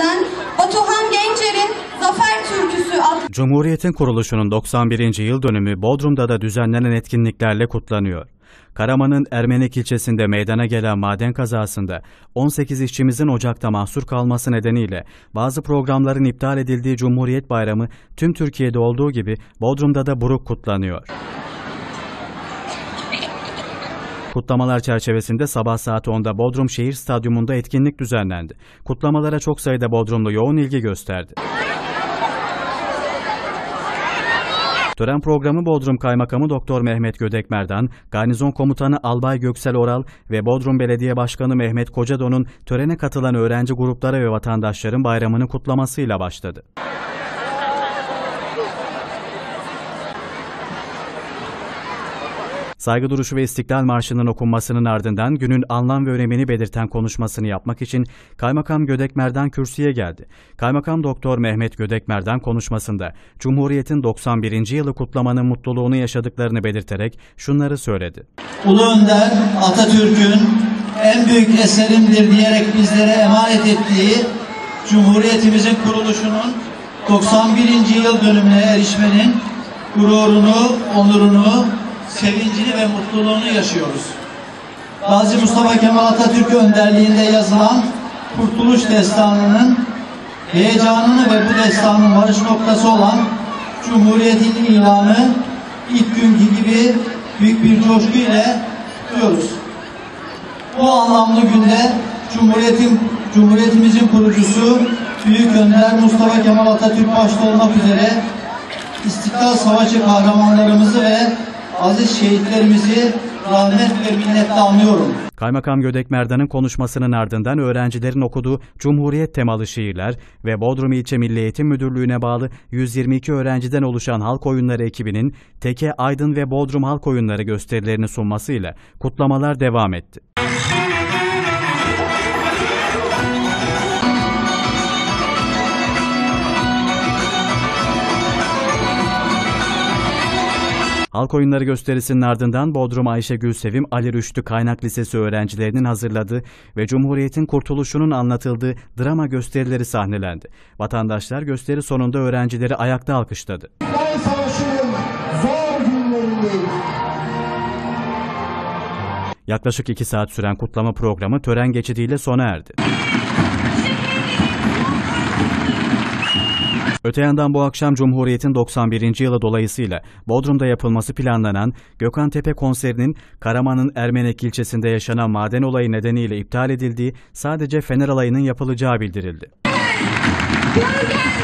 derneklerinden Batuhan Gencer'in Zafer Türküsü adlı Cumhuriyet'in kuruluşunun 91. yıl dönümü Bodrum'da da düzenlenen etkinliklerle kutlanıyor. Karaman'ın Ermenek ilçesinde meydana gelen maden kazasında 18 işçimizin ocakta mahsur kalması nedeniyle bazı programların iptal edildiği Cumhuriyet Bayramı tüm Türkiye'de olduğu gibi Bodrum'da da buruk kutlanıyor. Kutlamalar çerçevesinde sabah saat 10'da Bodrum Şehir Stadyumunda etkinlik düzenlendi. Kutlamalara çok sayıda Bodrumlu yoğun ilgi gösterdi. Tören programı Bodrum Kaymakamı Doktor Mehmet Gödekmer'dan, Garnizon Komutanı Albay Göksel Oral ve Bodrum Belediye Başkanı Mehmet Kocadon'un törene katılan öğrenci grupları ve vatandaşların bayramını kutlamasıyla başladı. Saygı duruşu ve İstiklal Marşı'nın okunmasının ardından günün anlam ve önemini belirten konuşmasını yapmak için Kaymakam Gödekmer'den kürsüye geldi. Kaymakam Doktor Mehmet Gödekmer'den konuşmasında Cumhuriyet'in 91. yılı kutlamanın mutluluğunu yaşadıklarını belirterek şunları söyledi. Ulu Önder Atatürk'ün en büyük eserimdir diyerek bizlere emanet ettiği Cumhuriyetimizin kuruluşunun 91. yıl dönümüne erişmenin gururunu, onurunu, sevincini ve mutluluğunu yaşıyoruz. Gazi Mustafa Kemal Atatürk önderliğinde yazılan Kurtuluş Destanı'nın heyecanını ve bu destanın varış noktası olan Cumhuriyet'in ilanı ilk günkü gibi büyük bir coşku ile kutluyoruz. Bu anlamlı günde Cumhuriyet'in Cumhuriyetimizin kurucusu Büyük Önder Mustafa Kemal Atatürk başta olmak üzere İstiklal Savaşı kahramanlarımızı ve aziz şehitlerimizi rahmet ve minnetle anıyorum. Kaymakam Gödekmerdan'ın konuşmasının ardından öğrencilerin okuduğu Cumhuriyet temalı şiirler ve Bodrum İlçe Milli Eğitim Müdürlüğü'ne bağlı 122 öğrenciden oluşan halk oyunları ekibinin Teke, Aydın ve Bodrum halk oyunları gösterilerini sunmasıyla kutlamalar devam etti. Halk oyunları gösterisinin ardından Bodrum Ayşe Gülsevim Ali Rüştü Kaynak Lisesi öğrencilerinin hazırladığı ve Cumhuriyet'in kurtuluşunun anlatıldığı drama gösterileri sahnelendi. Vatandaşlar gösteri sonunda öğrencileri ayakta alkışladı. Zor Yaklaşık iki saat süren kutlama programı tören geçidiyle sona erdi. Öte yandan bu akşam Cumhuriyet'in 91. yılı dolayısıyla Bodrum'da yapılması planlanan Gökhan Tepe konserinin Karaman'ın Ermenek ilçesinde yaşanan maden olayı nedeniyle iptal edildiği sadece Fener alayının yapılacağı bildirildi. Gölgemde